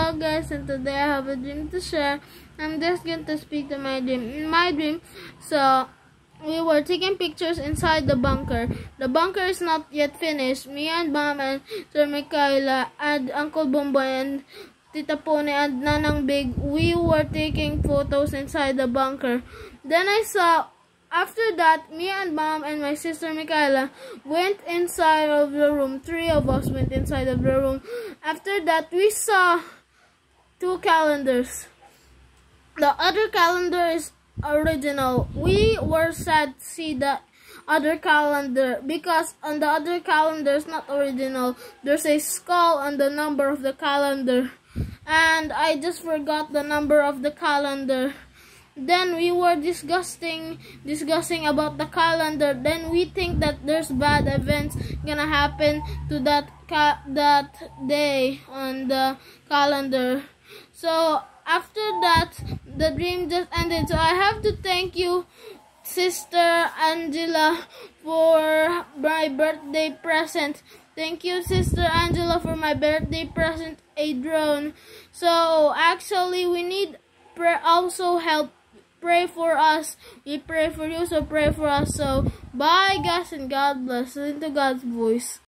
Hello guys, and today I have a dream to share. I'm just going to speak to my dream. In my dream, so we were taking pictures inside the bunker. The bunker is not yet finished. Me and mom and Sir Michaela uh, and Uncle Bomboy and Tita Pony and Nanang Big, we were taking photos inside the bunker. Then I saw after that, me and mom and my sister Michaela uh, went inside of the room. Three of us went inside of the room. After that, we saw two calendars. The other calendar is original. We were sad to see the other calendar because on the other calendar is not original. There's a skull on the number of the calendar. And I just forgot the number of the calendar then we were discussing discussing about the calendar then we think that there's bad events gonna happen to that that day on the calendar so after that the dream just ended so i have to thank you sister angela for my birthday present thank you sister angela for my birthday present a drone so actually we need also help pray for us. We pray for you, so pray for us. So, bye guys and God bless. Listen to God's voice.